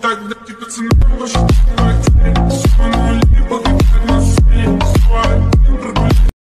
Тогда тебе цена больше